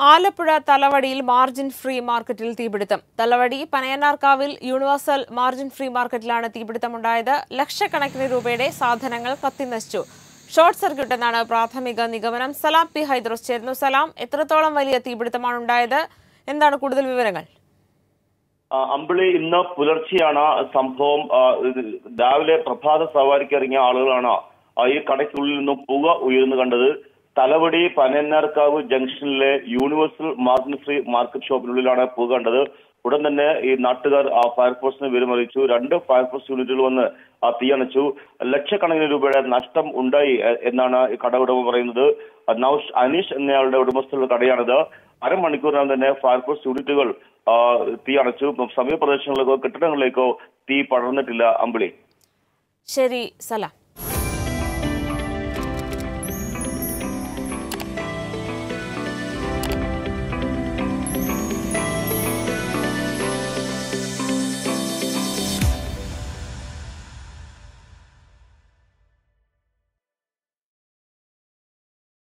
Alappuzha തലവടിയിൽ margin free മാർക്കറ്റിൽ തീപിടുത്തം. തലവടി പനയനാർക്കാവിൽ യൂണിവേഴ്സൽ മാർജിൻ ഫ്രീ മാർക്കറ്റിലാണ് തീപിടുത്തമുണ്ടായത്. ലക്ഷക്കണക്കിന് രൂപയുടെ സാധനങ്ങൾ കത്തിനശിച്ചു. ഷോർട്ട് സർക്യൂട്ട് എന്നാണ് പ്രാഥമിക നിഗമനം. സലാം പി ഹൈദ്രോസ് ചേരുന്നു. സലാം എത്രത്തോളം വലിയ തീപിടുത്തമാണ് ഉണ്ടായത് എന്താണ് കൂടുതൽ വിവരങ്ങൾ? അമ്പിളി ഇന്ന് പുലർച്ചെയാണ് സംഭവം രാവിലെ പ്രഭാത സവാരിക്ക് ഇറങ്ങിയ ആളുകളാണ് ഈ കടയ്ക്കുള്ളിൽ നിന്നും പുക ഉയർന്നു കണ്ടത്. തലവടി പനന്നാർക്കാവ് ജംഗ്ഷനിലെ യൂണിവേഴ്സൽ മാർജിൻ മാർക്കറ്റ് ഷോപ്പിനുള്ളിലാണ് പുക കണ്ടത്. ഉടൻ തന്നെ ഈ നാട്ടുകാർ ആ ഫയർഫോഴ്സിനെ വിവരമറിയിച്ചു രണ്ട് ഫയർഫോഴ്സ് യൂണിറ്റുകൾ വന്ന് ആ തീയണച്ചു ലക്ഷക്കണക്കിന് രൂപയുടെ നഷ്ടം ഉണ്ടായി എന്നാണ് കട ഉടമ പറയുന്നത്. നൌഷ് അനീഷ് എന്നയാളുടെ ഉടമസ്ഥയുള്ള കടയാണിത്. അരമണിക്കൂറിനകം തന്നെ ഫയർഫോഴ്സ് യൂണിറ്റുകൾ തീ അണച്ചു. സമീപ പ്രദേശങ്ങളിലേക്കോ കെട്ടിടങ്ങളിലേക്കോ തീ പടർന്നിട്ടില്ല അമ്പിളി. ശരി സലാം.